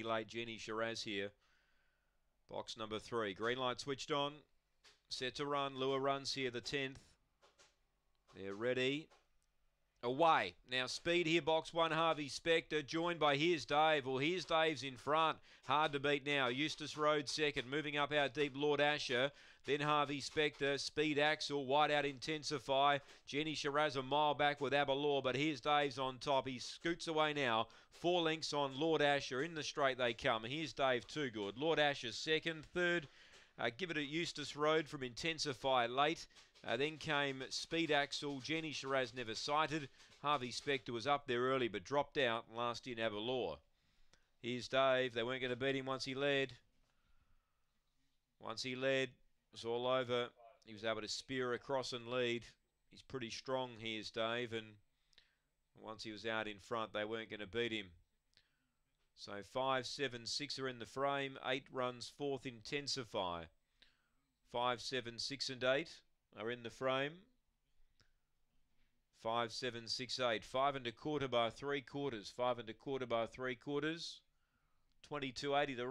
late Jenny Shiraz here. Box number three. Green light switched on. Set to run. Lure runs here, the 10th. They're ready. Away. Now speed here, box one, Harvey Spectre, joined by Here's Dave. Well, Here's Dave's in front. Hard to beat now. Eustace Road second. Moving up out deep, Lord Asher. Then Harvey Spectre, Speed Axel, White Out Intensify. Jenny Shiraz a mile back with Abalore, but here's Dave's on top. He scoots away now. Four lengths on Lord Asher. In the straight they come. Here's Dave, too good. Lord Asher second. Third, uh, give it a Eustace Road from Intensify late. Uh, then came Speed Axel, Jenny Shiraz never sighted. Harvey Spectre was up there early but dropped out last year in Avalor. Here's Dave. They weren't going to beat him once he led. Once he led, it was all over. He was able to spear across and lead. He's pretty strong, here's Dave. And once he was out in front, they weren't going to beat him. So five, seven, six are in the frame. Eight runs fourth intensify. Five, seven, six, and eight are in the frame. Five, seven, six, eight. Five and a quarter by three quarters. Five and a quarter by three quarters. Twenty-two eighty. The